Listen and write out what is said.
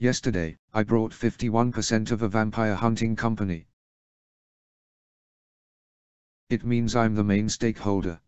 Yesterday, I brought 51% of a vampire hunting company. It means I'm the main stakeholder.